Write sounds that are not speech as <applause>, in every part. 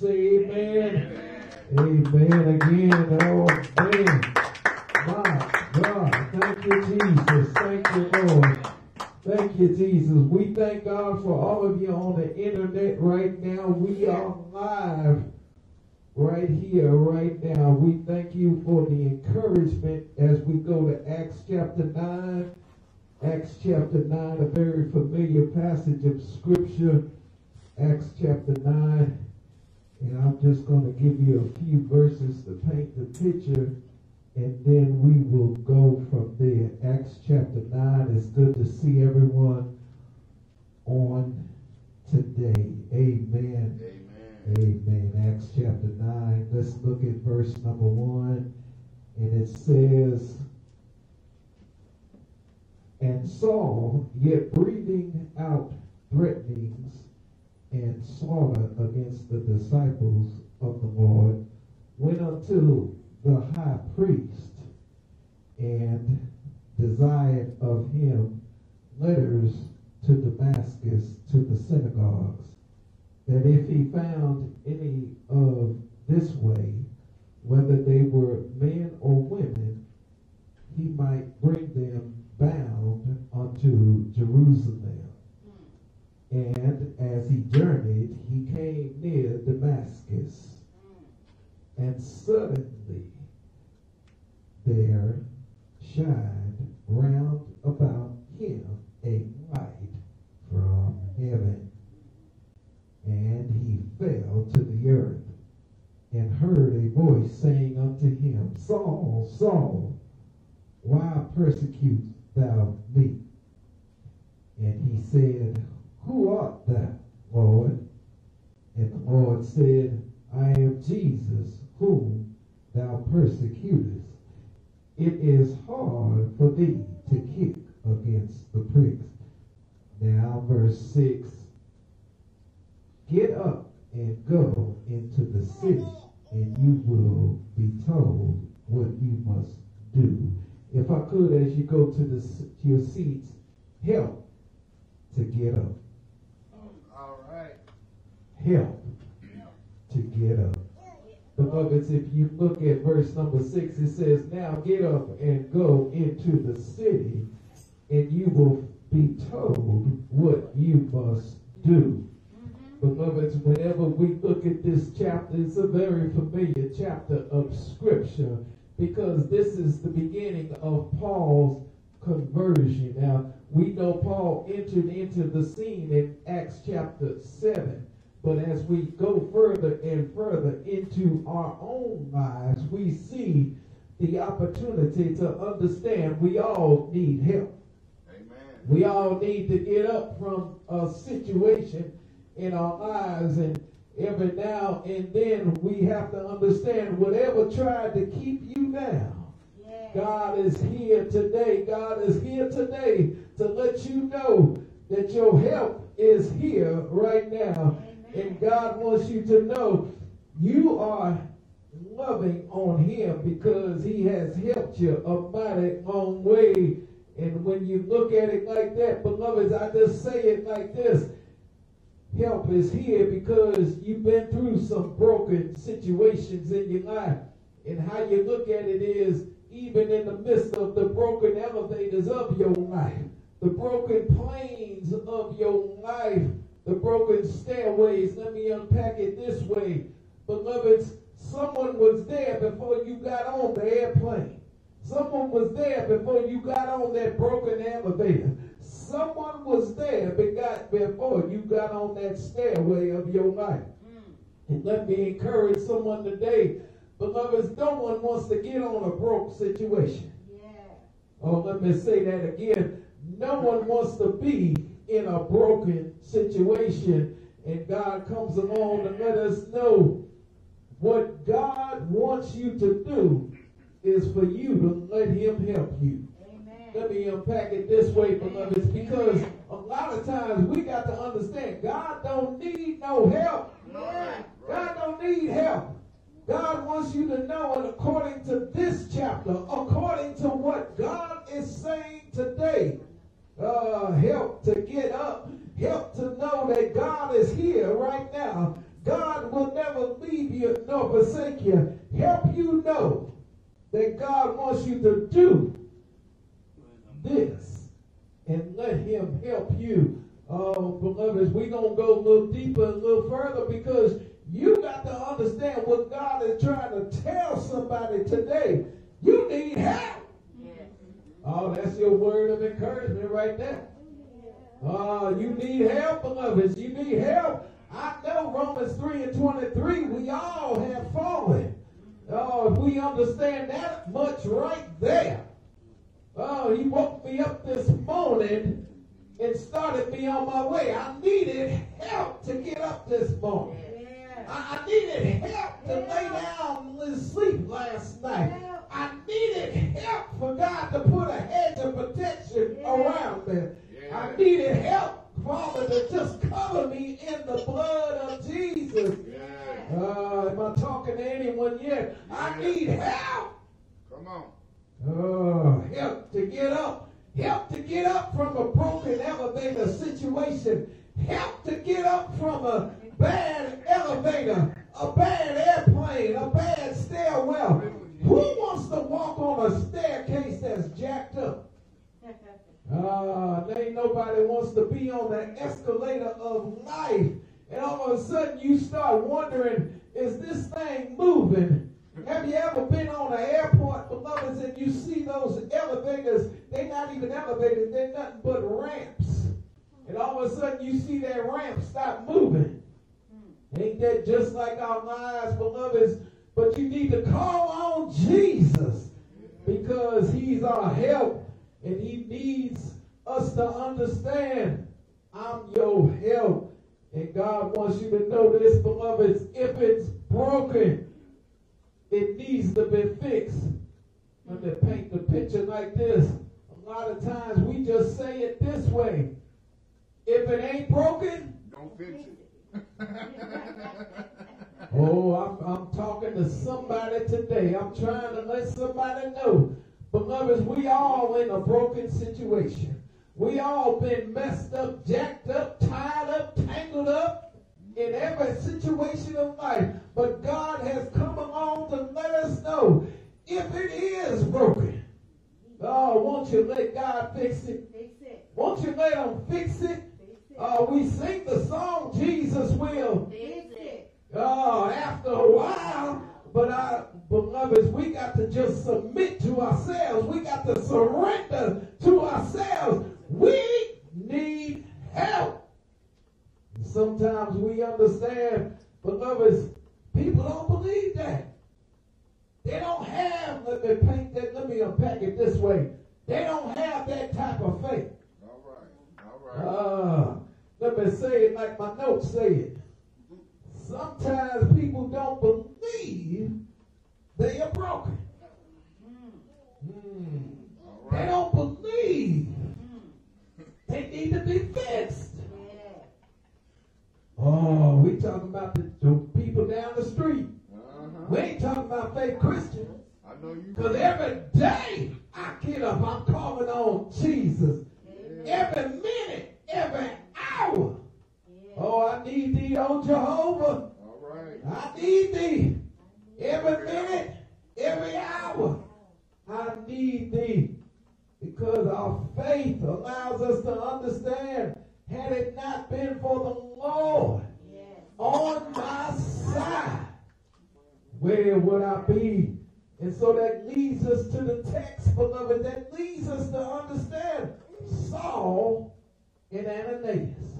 Say amen. Amen, again. Oh, man. My God. Thank you, Jesus. Thank you, Lord. Thank you, Jesus. We thank God for all of you on the internet right now. We are live right here, right now. We thank you for the encouragement as we go to Acts chapter 9. Acts chapter 9, a very familiar passage of scripture. Acts chapter 9. And I'm just going to give you a few verses to paint the picture, and then we will go from there. Acts chapter 9. It's good to see everyone on today. Amen. Amen. Amen. Acts chapter 9. Let's look at verse number 1. And it says, And Saul, yet breathing out threatenings and slaughter against the disciples of the Lord, went unto the high priest and desired of him letters to Damascus to the synagogues, that if he found any of this way, whether they were men or women, he might bring them bound unto Jerusalem. And as he journeyed, he came near Damascus. And suddenly there shined round about him a light from heaven. And he fell to the earth and heard a voice saying unto him, Saul, Saul, why persecute thou me? And he said, Who art thou, Lord? And the Lord said, I am Jesus, whom thou persecutest. It is hard for thee to kick against the pricks. Now, verse 6 Get up and go into the city, and you will be told what you must do. If I could, as you go to, the, to your seats, help to get up. Help to get up. Beloveds, if you look at verse number six, it says, Now get up and go into the city, and you will be told what you must do. Beloveds, whenever we look at this chapter, it's a very familiar chapter of Scripture because this is the beginning of Paul's conversion. Now, we know Paul entered into the scene in Acts chapter 7. But as we go further and further into our own lives, we see the opportunity to understand we all need help. Amen. We all need to get up from a situation in our lives and every now and then we have to understand whatever tried to keep you down. God is here today. God is here today to let you know that your help is here right now. And God wants you to know you are loving on him because he has helped you a mighty long way. And when you look at it like that, beloveds, I just say it like this. Help is here because you've been through some broken situations in your life. And how you look at it is even in the midst of the broken elevators of your life, the broken planes of your life, the broken stairways. Let me unpack it this way. Beloveds, someone was there before you got on the airplane. Someone was there before you got on that broken elevator. Someone was there before you got on that stairway of your life. Hmm. And let me encourage someone today. Beloveds, no one wants to get on a broke situation. Yeah. Oh, let me say that again. No one wants to be in a broken situation. And God comes along and let us know what God wants you to do is for you to let him help you. Amen. Let me unpack it this way, beloveds, because a lot of times we got to understand God don't need no help. God don't need help. God wants you to know, and according to this chapter, according to what God is saying today, uh, help to get up, help to know that God is here right now. God will never leave you nor forsake you. Help you know that God wants you to do this and let him help you. Oh, beloveds, we're going to go a little deeper, a little further because you got to understand what God is trying to tell somebody today. You need help. Oh, that's your word of encouragement right there. Oh, you need help, beloveds. You need help. I know Romans 3 and 23, we all have fallen. Oh, if we understand that much right there. Oh, he woke me up this morning and started me on my way. I needed help to get up this morning. I, I needed help to lay down and sleep last night. I needed help for God to put a hedge of protection around me. I needed help Father, to just cover me in the blood of Jesus. Yeah. Uh, am I talking to anyone yet? Yeah. I need help. Come on. Oh, help to get up. Help to get up from a broken elevator situation. Help to get up from a bad elevator, a bad airplane, a bad stairwell. Who wants to walk on a staircase that's jacked up? Uh, ain't nobody wants to be on the escalator of life. And all of a sudden you start wondering, is this thing moving? Have you ever been on an airport, beloveds, and you see those elevators? They're not even elevators, they're nothing but ramps. And all of a sudden you see that ramp stop moving. Ain't that just like our lives, beloveds? But you need to call on Jesus because he's our help and he needs us to understand I'm your help. And God wants you to know this, beloveds. If it's broken, it needs to be fixed. Let me paint the picture like this. A lot of times we just say it this way. If it ain't broken, don't fix it. <laughs> oh, I'm, I'm talking to somebody today. I'm trying to let somebody know Beloveds, we all in a broken situation. We all been messed up, jacked up, tied up, tangled up in every situation of life. But God has come along to let us know if it is broken. Oh, won't you let God fix it? Fix it. Won't you let him fix it? Uh, we sing the song, Jesus will. Fix it. Oh, after a while, but our beloveds, we got to just submit to ourselves. We got to surrender to ourselves. We need help. Sometimes we understand, beloveds, people don't believe that. They don't have, let me paint that, let me unpack it this way. They don't have that type of faith. All right. All right. Uh, let me say it like my notes say it. Sometimes people don't believe they are broken. Mm. Right. They don't believe they need to be fixed. Oh, we talking about the, the, people down the street. Uh-huh. We ain't talking about fake Christians. I know you. Because every day I get up, I'm calling on Jesus. Yeah. Every minute, every hour. Oh, I need thee, oh Jehovah. All right. I need thee every minute, every hour. I need thee because our faith allows us to understand had it not been for the Lord yes. on my side, where would I be? And so that leads us to the text, beloved, that leads us to understand Saul and Ananias.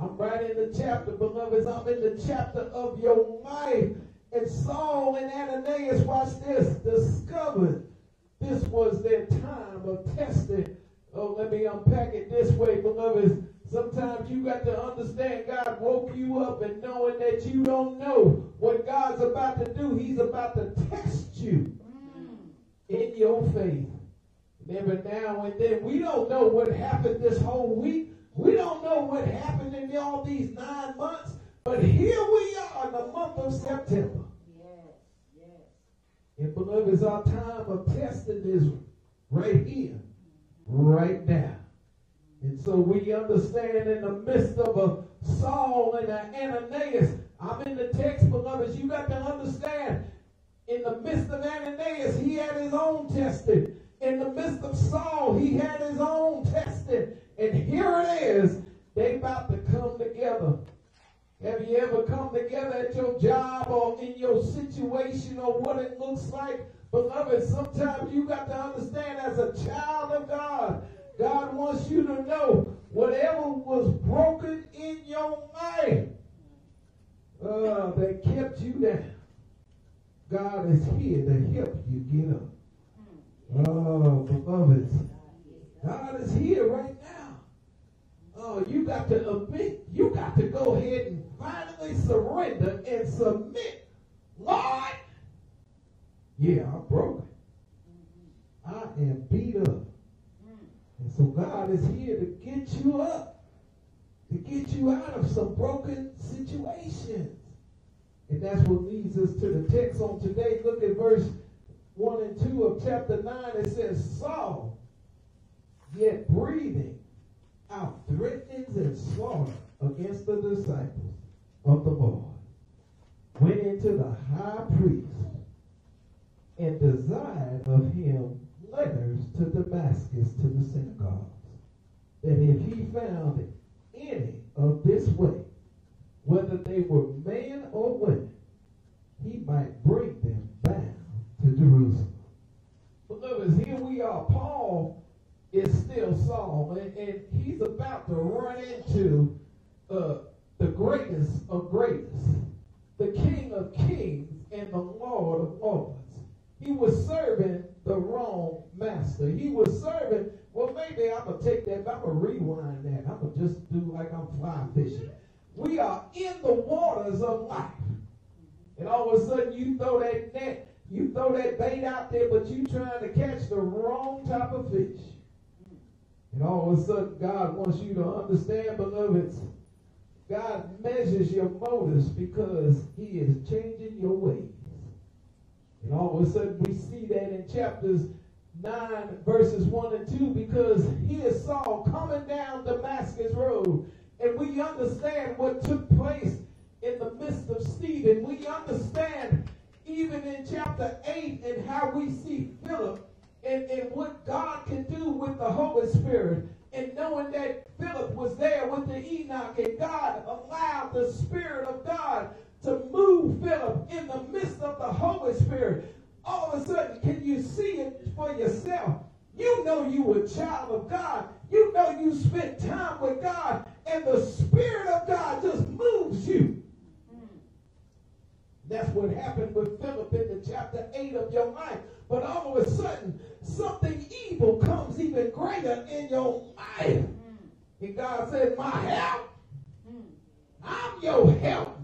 I'm right in the chapter, beloveds. I'm in the chapter of your life. And Saul and Ananias, watch this, discovered this was their time of testing. Oh, let me unpack it this way, beloveds. Sometimes you got to understand God woke you up and knowing that you don't know what God's about to do, He's about to test you mm. in your faith. And every now and then, we don't know what happened this whole week. We don't know what happened in all these nine months, but here we are in the month of September. And beloved, our time of testing is right here, right now. And so we understand in the midst of a Saul and an Ananias, I'm in the text, beloved, you got to understand, in the midst of Ananias, he had his own testing. In the midst of Saul, he had his own testing. And here it is, they about to come together. Have you ever come together at your job or in your situation or what it looks like? Beloved, sometimes you got to understand as a child of God, God wants you to know whatever was broken in your life uh, that kept you down. God is here to help you get up. Oh, beloved, God is here right now. Oh, you got to admit, you got to go ahead and finally surrender and submit. Lord, yeah, I'm broken. I am beat up. And so God is here to get you up, to get you out of some broken situations. And that's what leads us to the text on today. Look at verse 1 and 2 of chapter 9. It says, Saul, yet breathing out threatenings and slaughter against the disciples of the Lord, went into the high priest and desired of him letters to Damascus to the synagogues, that if he found any of this way, whether they were men or women, he might bring them bound to Jerusalem. Beloveds, here we are. Paul is still Saul, and, and he's about to run into uh, the greatest of greatest, the King of kings and the Lord of lords. He was serving the wrong master. He was serving, well, maybe I'm going to take that, I'm going to rewind that. I'm going to just do like I'm fly fishing. We are in the waters of life. And all of a sudden you throw that net, you throw that bait out there, but you're trying to catch the wrong type of fish. And all of a sudden God wants you to understand, beloveds, God measures your motives because he is changing your ways. And all of a sudden we see that in chapters 9, verses 1 and 2, because here's Saul coming down Damascus Road and we understand what took place in the midst of Stephen. We understand even in chapter 8 and how we see Philip and, and what God can do with the Holy Spirit. And knowing that Philip was there with the eunuch and God allowed the Spirit of God to move Philip in the midst of the Holy Spirit. All of a sudden, can you see it for yourself? You know you were a child of God. You know you spent time with God and the Spirit of God just moves you. That's what happened with Philip in the chapter 8 of your life. But all of a sudden, something evil comes even greater in your life. And God said, My help, I'm your help.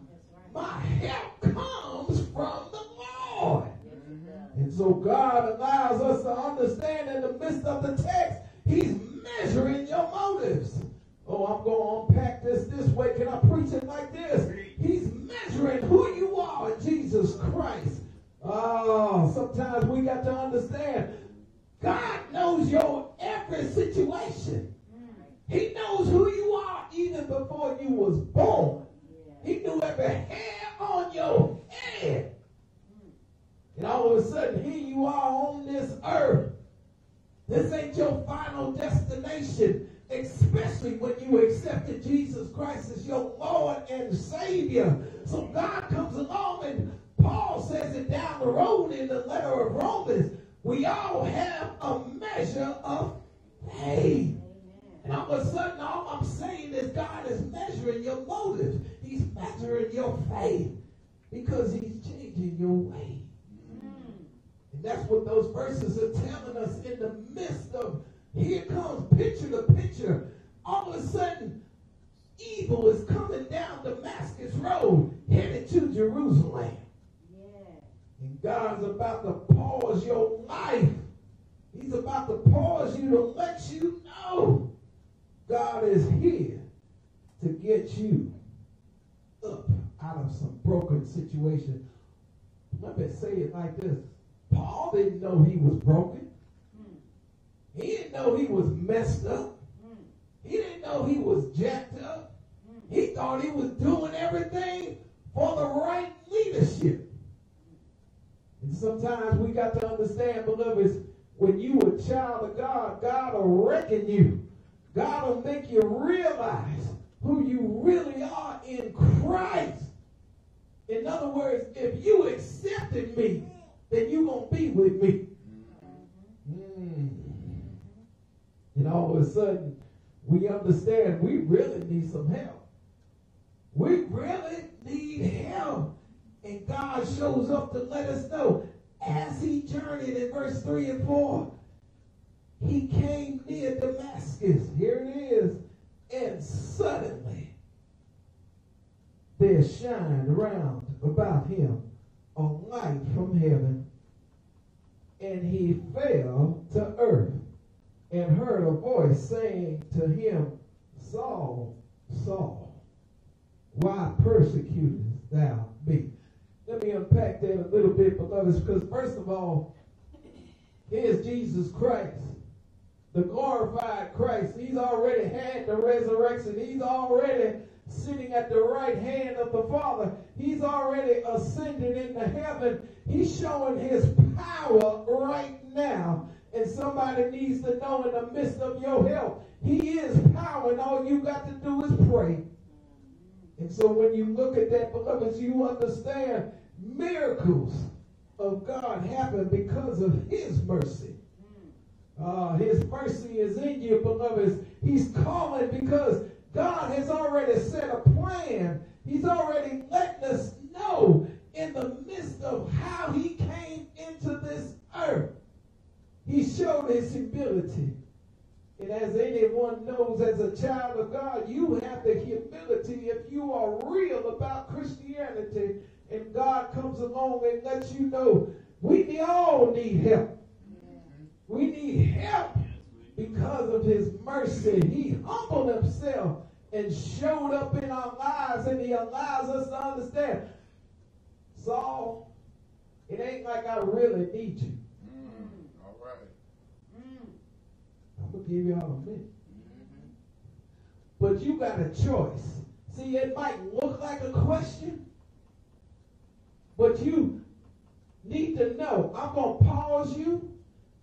My help comes from the Lord. And so God allows us to understand in the midst of the text, He's measuring your motives. Oh, I'm going to unpack this this way. Can I preach it like this? He's measuring who you are in Jesus Christ. Oh, sometimes we got to understand God knows your every situation. He knows who you are even before you was born. He knew every hair on your head. And all of a sudden, here you are on this earth. This ain't your final destination, especially when you accepted Jesus Christ as your Lord and Savior. So God comes along and Paul says it down the road in the letter of Romans. We all have a measure of faith. And all of a sudden, all I'm saying is God is measuring your motives. He's measuring your faith because he's changing your way. And that's what those verses are telling us in the midst of here comes picture to picture. All of a sudden, evil is coming down Damascus Road, headed to Jerusalem. And God's about to pause your life. He's about to pause you to let you know God is here to get you up out of some broken situation. Let me say it like this. Paul didn't know he was broken. He didn't know he was messed up. He didn't know he was jacked up. He thought he was doing everything for the right leadership. And sometimes we got to understand, beloveds, when you a child of God, God will reckon you. God will make you realize who you really are in Christ. In other words, if you accepted me, then you're going to be with me. Mm. And all of a sudden, we understand we really need some help. We really need help. And God shows up to let us know as he journeyed in verse 3 and 4, he came near Damascus. Here it is. And suddenly there shined round about him a light from heaven. And he fell to earth and heard a voice saying to him, Saul, Saul, why persecutest thou me? Let me unpack that a little bit, beloveds, because first of all, here's Jesus Christ, the glorified Christ. He's already had the resurrection. He's already sitting at the right hand of the Father. He's already ascended into heaven. He's showing his power right now. And somebody needs to know in the midst of your help, he is power, and all you got to do is pray. And so when you look at that, beloveds, you understand miracles of God happen because of his mercy. Uh, his mercy is in you, beloveds. He's calling because God has already set a plan. He's already letting us know in the midst of how he came into this earth. He showed his humility. And as anyone knows, as a child of God, you have the humility if you are real about Christianity God comes along and lets you know we all need help. We need help because of his mercy. He humbled himself and showed up in our lives, and he allows us to understand. Saul, it ain't like I really need you. Mm, all right. I'm gonna give y'all a minute. But you got a choice. See, it might look like a question, but you need to know. I'm gonna pause you.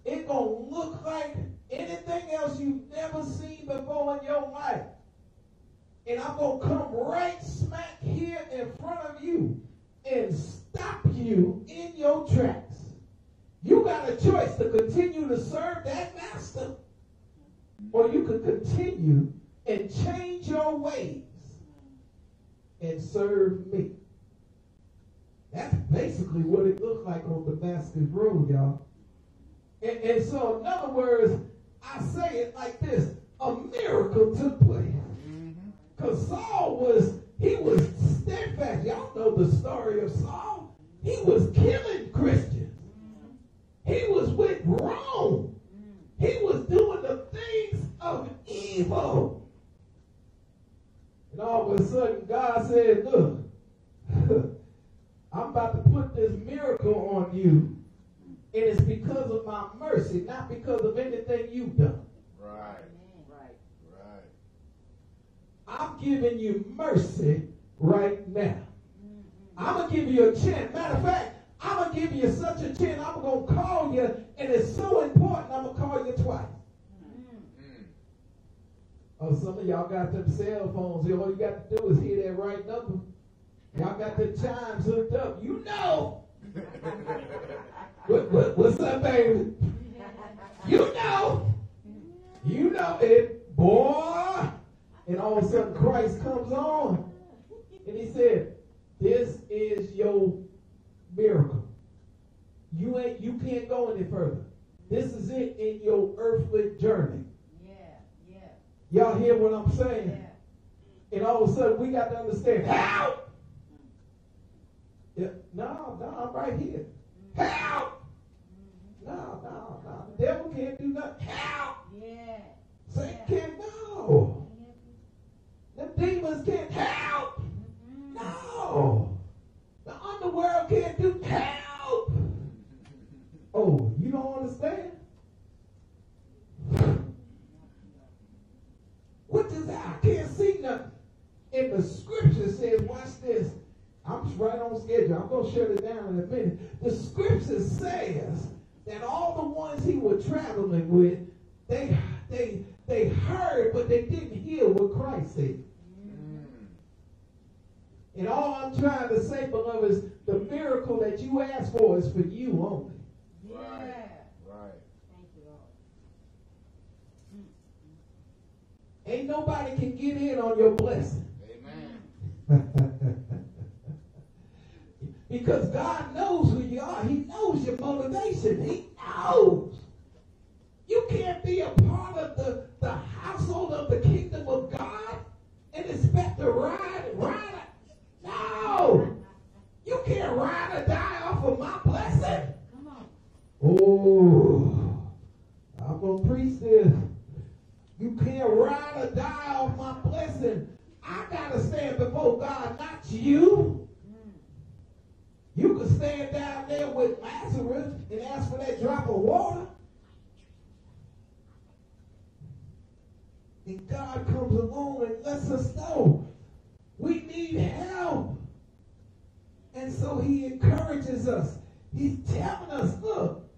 It's gonna look like anything else you've never seen before in your life. And I'm gonna come right smack here in front of you and stop you in your tracks. You got a choice to continue to serve that master or you could continue and change your ways and serve me. That's basically what it looked like on Damascus Road, y'all. And, and so, in other words, I say it like this a miracle took place. Mm-hmm. Because Saul was, he was steadfast. Y'all know the story of Saul. He was killing Christians. Mm-hmm. He was with Rome. Mm-hmm. He was doing the things of evil. And all of a sudden, God said, Look, <laughs> I'm about to put this miracle on you. And it's because of my mercy, not because of anything you've done. Right. Right. Right. I'm giving you mercy right now. I'm going to give you a chance. Matter of fact, I'm going to give you such a chance. I'm going to call you, and it's so important, I'm going to call you twice. Mm. Oh, some of y'all got them cell phones. All you got to do is hear that right number. Y'all got the chimes hooked up. You know. What, what, what's up, baby? You know. You know it, boy. And all of a sudden, Christ comes on. And he said, This is your miracle. You ain't you can't go any further. This is it in your earthly journey. Yeah, yeah, Y'all hear what I'm saying? yeah. And all of a sudden we got to understand help. Yeah, no, no, I'm right here. Help! No, no, no. The devil can't do nothing. Help! Yeah. Satan can't no. The demons can't help. Mm-hmm. No. The underworld can't do help. Oh, you don't understand? What does that? I can't see nothing. And the scripture says, watch this. I'm right on schedule. I'm going to shut it down in a minute. The scripture says that all the ones he was traveling with, they they they heard, but they didn't hear what Christ said. Mm. And all I'm trying to say, beloved, is the miracle that you asked for is for you only. Yeah. Right. Thank you, Lord. Ain't nobody can get in on your blessing. Amen. <laughs> because God knows who you are. He knows your motivation. He knows. You can't be a part of the, the household of the kingdom of God and expect to ride, ride. No. You can't ride or die off of my blessing. Come on. Oh, I'm going to preach this. You can't ride or die off my blessing. I got to stand before God, not you. You could stand down there with Lazarus and ask for that drop of water. And God comes along and lets us know we need help. And so he encourages us. He's telling us, look,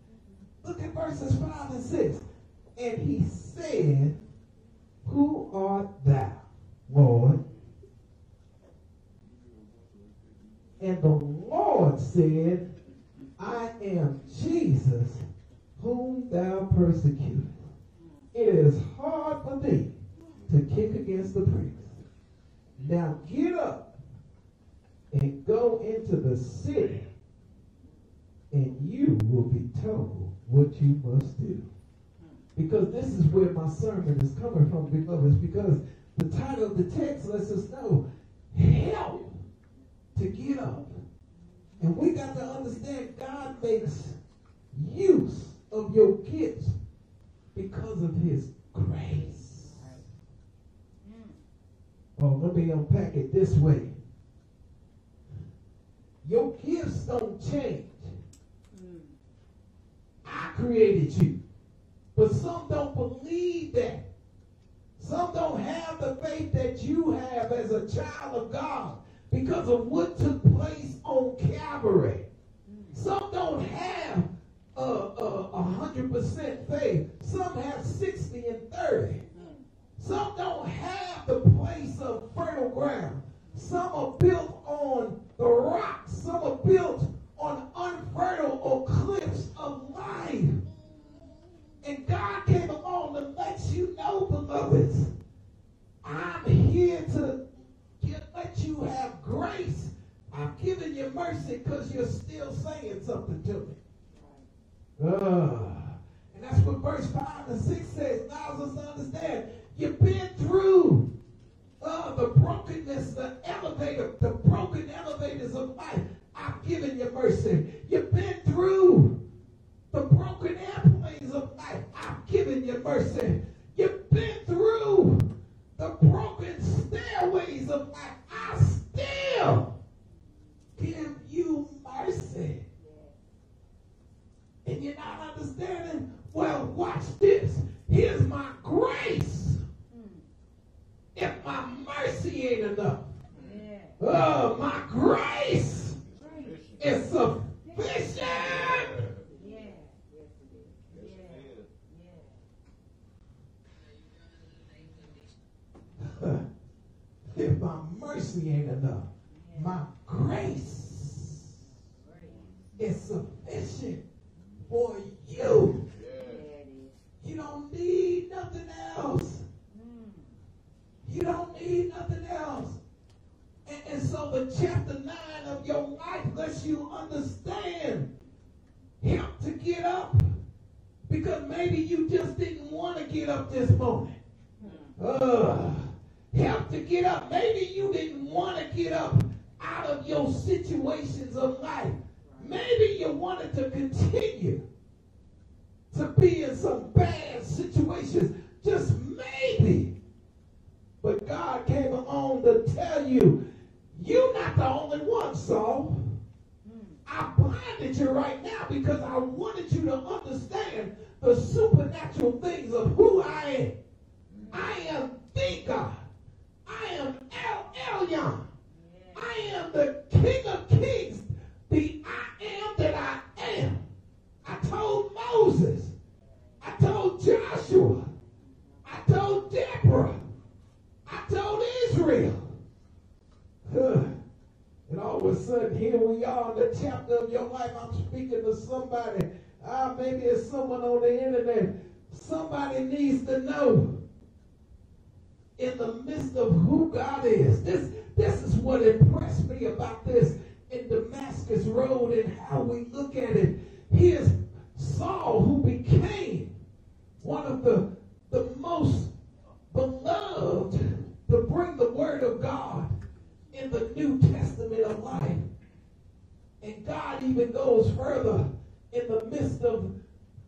look at verses 5 and 6. And he said, Who art thou, Lord? And the Lord said, I am Jesus, whom thou persecutest. It is hard for thee to kick against the pricks. Now get up and go into the city, and you will be told what you must do. Because this is where my sermon is coming from, beloveds, because the title of the text lets us know help to get up. And we got to understand God makes use of your gifts because of his grace. Mm. Oh, let me unpack it this way. Your gifts don't change. Mm. I created you. But some don't believe that. Some don't have the faith that you have as a child of God because of what took place on Calvary. Some don't have a uh, hundred percent faith. Some have sixty and thirty. Some don't have the place of fertile ground. Some are built on the rocks. If my mercy ain't enough, my grace is sufficient for you. Yeah. Yeah, it is. You don't need nothing else. You don't need nothing else. And, and so the chapter 9 of your life lets you understand help to get up. Because maybe you just didn't want to get up this morning. Uh, help to get up. Maybe you didn't want to get up out of your situations of life. Maybe you wanted to continue to be in some bad situations. Just maybe. But God came along to tell you, you're not the only one, Saul. I blinded you right now because I wanted you to understand the supernatural things of who I am. I am the God. I am El Elyon. I am the King of Kings, the I am that I am. I told Moses, I told Joshua, I told Deborah, I told Israel. And all of a sudden, here we are in the chapter of your life. I'm speaking to somebody. Ah, maybe it's someone on the internet. Somebody needs to know in the midst of who God is. This, this is what impressed me about this in Damascus Road and how we look at it. Here's Saul, who became one of the, the most beloved to bring the word of God in the New Testament of life. And God even goes further in the midst of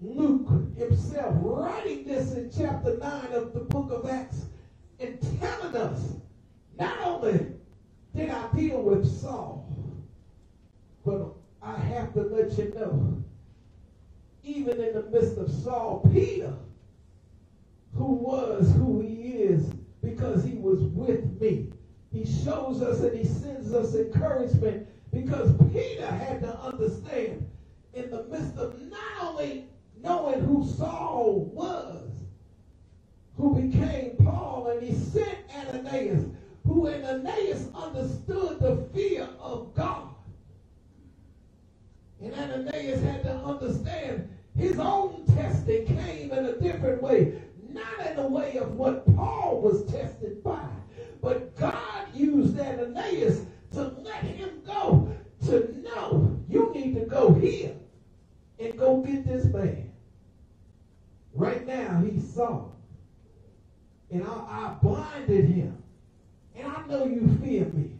Luke himself, writing this in chapter 9 of the book of Acts, and telling us not only did I deal with Saul, but I have to let you know, even in the midst of Saul, Peter, who was who he is because he was with me. He shows us and he sends us encouragement because Peter had to understand in the midst of not only knowing who Saul was, who became And he sent Ananias, who Ananias understood the fear of God. And Ananias had to understand his own testing came in a different way. Not in the way of what Paul was tested by, but God used Ananias to let him go to know you need to go here and go get this man. Right now, he saw. And I, I blinded him. And I know you fear me.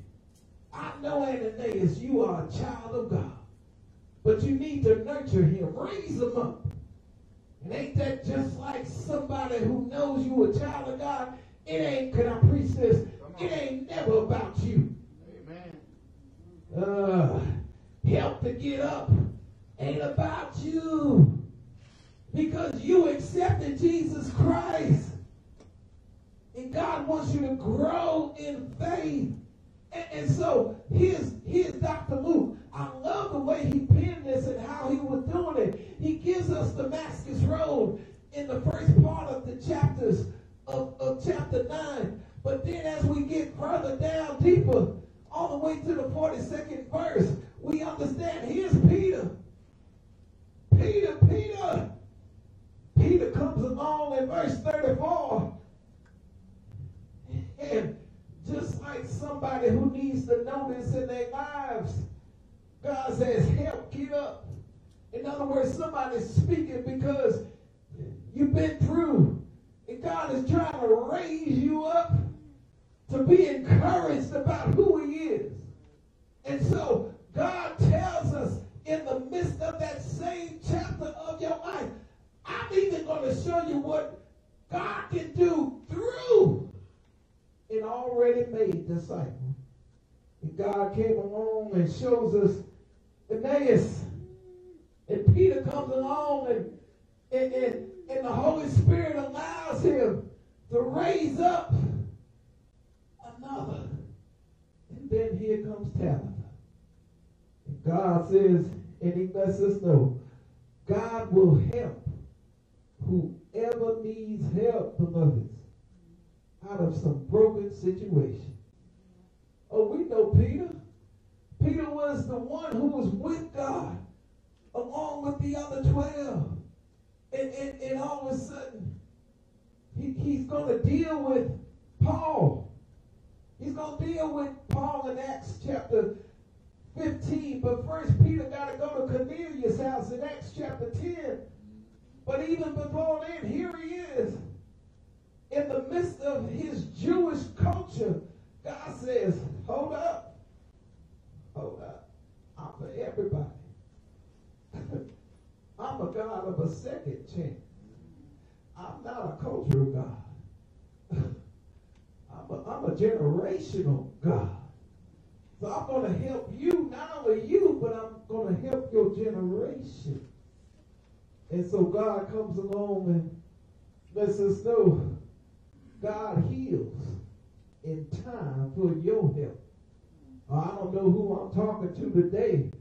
I know, Ananias, you are a child of God. But you need to nurture him, raise him up. And ain't that just like somebody who knows you a child of God? It ain't, can I preach this? It ain't never about you. Amen. Uh, help to get up ain't about you. Because you accepted Jesus Christ. And God wants you to grow in faith. And, and so here's, here's Dr. Luke. I love the way he penned this and how he was doing it. He gives us the Damascus Road in the first part of the chapters of, of chapter 9. But then as we get further down deeper, all the way to the 42nd verse, we understand here's Peter. Peter, Peter. Peter comes along in verse 34. And just like somebody who needs to know this in their lives, God says, help, get up. In other words, somebody's speaking because you've been through. And God is trying to raise you up to be encouraged about who he is. And so God tells us in the midst of that same chapter of your life, I'm even going to show you what God can do through an already made disciple. And God came along and shows us Aeneas. And Peter comes along and, and, and, and the Holy Spirit allows him to raise up another. And then here comes Tabitha. And God says, and he lets us know, God will help whoever needs help, beloveds, out of some broken situation. Oh, we know Peter. Peter was the one who was with God along with the other 12. And, and, and all of a sudden, he, he's going to deal with Paul. He's going to deal with Paul in Acts chapter 15. But first, Peter got to go to Cornelius' house in Acts chapter 10. But even before then, here he is. In the midst of his Jewish culture, God says, hold up. Hold up. I'm for everybody. <laughs> I'm a God of a second chance. I'm not a cultural God. <laughs> I'm a, I'm a generational God. So I'm going to help you, not only you, but I'm going to help your generation. And so God comes along and lets us know God heals in time for your help. Uh, I don't know who I'm talking to today,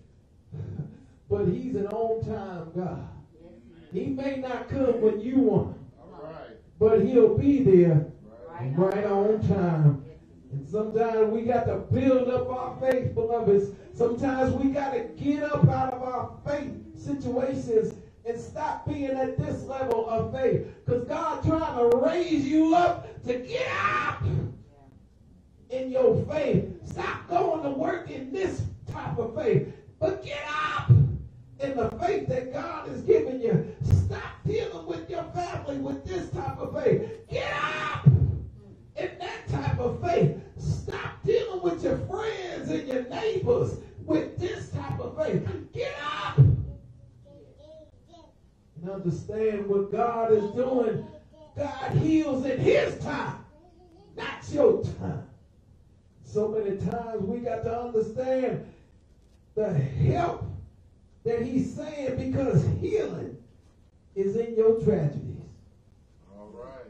<laughs> but he's an on-time God. He may not come when you want him, right. but he'll be there Right right on time. And sometimes we got to build up our faith, beloveds. Sometimes we got to get up out of our faith situations and stop being at this level of faith. Because God trying to raise you up to get up in your faith. Stop going to work in this type of faith. But get up in the faith that God has given you. Stop dealing with your family with this type of faith. Get up in that type of faith. Stop dealing with your friends and your neighbors with this type of faith. Get up and understand what God is doing. God heals in his time, not your time. So many times we got to understand the help that he's saying because healing is in your tragedies. All right.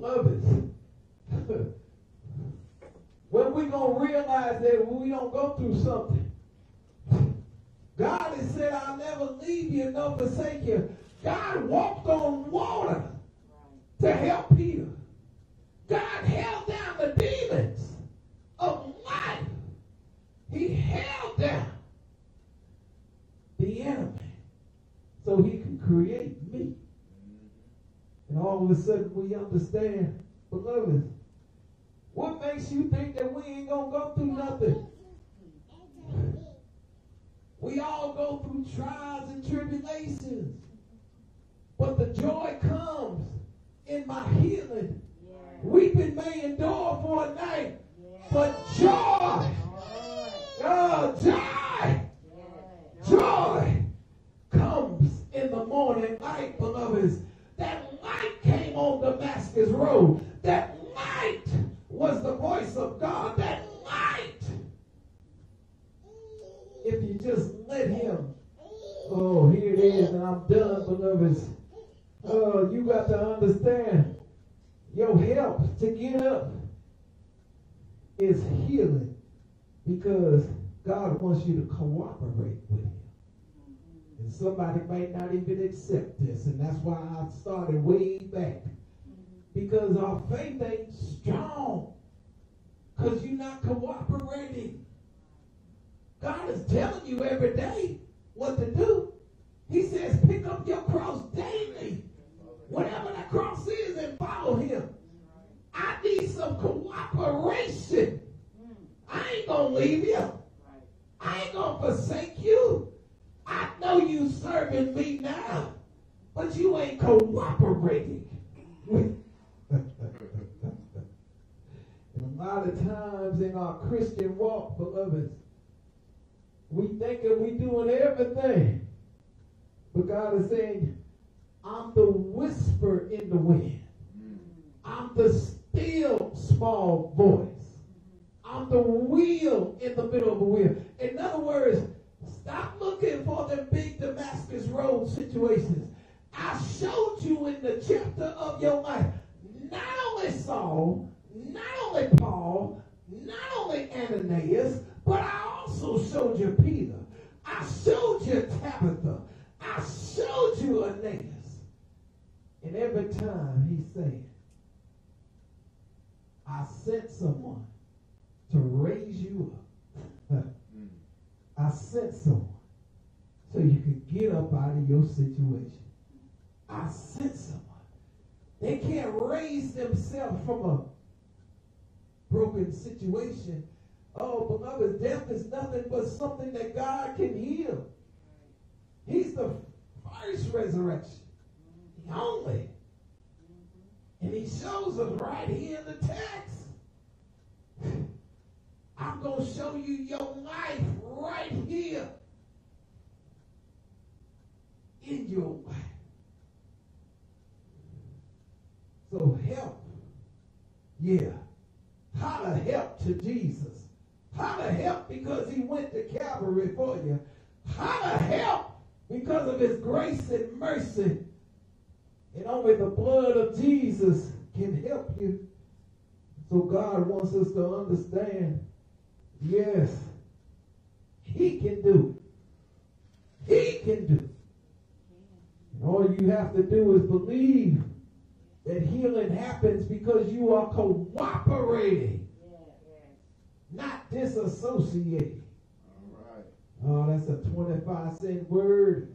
Beloveds, when we going to realize that we don't go through something, God has said, I'll never leave you nor forsake you. God walked on water to help Peter. God held down the demons of life. He held down the enemy so he could create me. And all of a sudden we understand, beloved, what makes you think that we ain't going to go through nothing? We all go through trials and tribulations. But the joy comes in my healing. Weeping may endure for a night, but joy, oh, joy, joy comes in the morning light, beloveds. On Damascus Road. That light was the voice of God. That light, if you just let him, oh, here it is, and I'm done, beloveds. Oh, you got to understand your help to get up is healing because God wants you to cooperate with him. And somebody might not even accept this, and that's why I started way back. Because our faith ain't strong. Because you're not cooperating. God is telling you every day what to do. He says, pick up your cross daily. Whatever that cross is, and follow him. I need some cooperation. I ain't going to leave you. I ain't going to forsake you. I know you serving me now, but you ain't cooperating. <laughs> and a lot of times in our Christian walk, beloveds, we thinking we're doing everything. But God is saying, I'm the whisper in the wind. I'm the still small voice. I'm the wheel in the middle of the wheel. In other words, stop looking for the big Damascus Road situations. I showed you in the chapter of your life, not only Saul, not only Paul, not only Ananias, but I also showed you Peter. I showed you Tabitha. I showed you Ananias. And every time he said, I sent someone to raise you up. <laughs> I sent someone so you could get up out of your situation. I sent someone. They can't raise themselves from a broken situation. Oh, beloved, death is nothing but something that God can heal. He's the first resurrection, the only. And he shows us right here in the text. I'm going to show you your life right here in your life. So help. Yeah. How to help to Jesus. How to help because he went to Calvary for you. How to help because of his grace and mercy. And only the blood of Jesus can help you. So God wants us to understand, yes, he can do it. He can do it. And all you have to do is believe that healing happens because you are cooperating, Yeah, not disassociating. All right. Oh, that's a 25 cent word.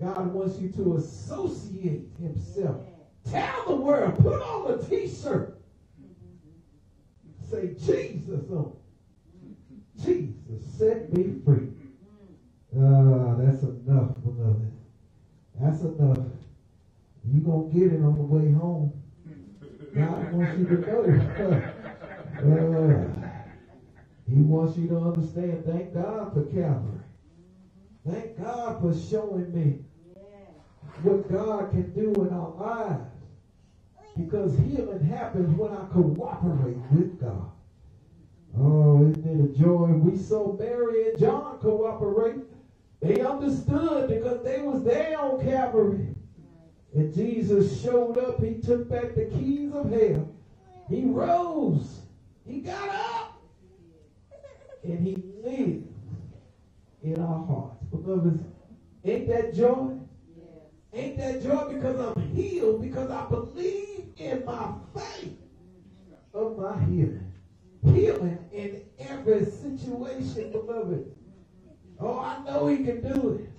God wants you to associate himself. Tell the world, put on a t-shirt. Say Jesus on it. Jesus set me free. Ah, that's enough, beloved. That's enough. You gonna get it on the way home. God wants you to know. Uh, <laughs> he wants you to understand. Thank God for Calvary. Thank God for showing me what God can do in our lives. Because healing happens when I cooperate with God. Oh, isn't it a joy? We saw Mary and John cooperate. They understood because they was there on Calvary. And Jesus showed up. He took back the keys of hell. He rose. He got up. And he lived in our hearts. Beloved, ain't that joy? Ain't that joy because I'm healed, because I believe in my faith of my healing. Healing in every situation, beloved. Oh, I know he can do it.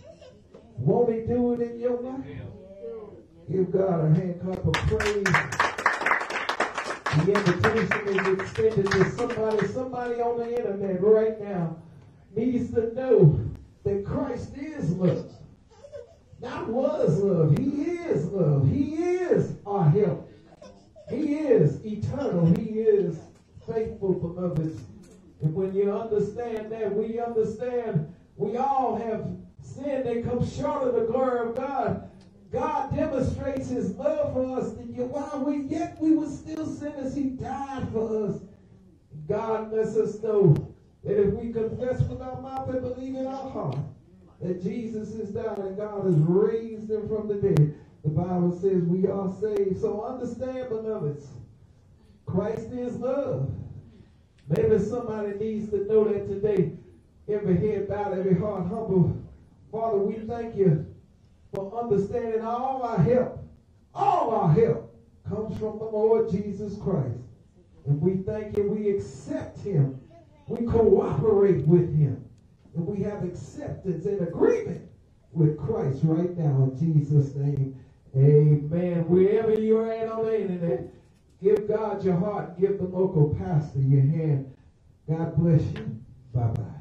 Won't he do it in your life? Give God a hand clap of praise. The invitation is extended to somebody, somebody on the internet right now needs to know that Christ is love. Not was love. He is love. He is our help. He is eternal. He is faithful, beloveds. And when you understand that, we understand we all have sinned and come short of the glory of God. God demonstrates his love for us. That while we yet we were still sinners, he died for us. God lets us know that if we confess with our mouth and believe in our heart that Jesus is died and God has raised him from the dead, the Bible says we are saved. So understand, beloveds, Christ is love. Maybe somebody needs to know that today. Every head bowed, every heart humble. Father, we thank you for understanding all our help. All our help comes from the Lord Jesus Christ. And we thank you. We accept him. We cooperate with him. And we have acceptance and agreement with Christ right now in Jesus' name. Amen. Wherever you're at on the internet, give God your heart. Give the local pastor your hand. God bless you. Bye bye.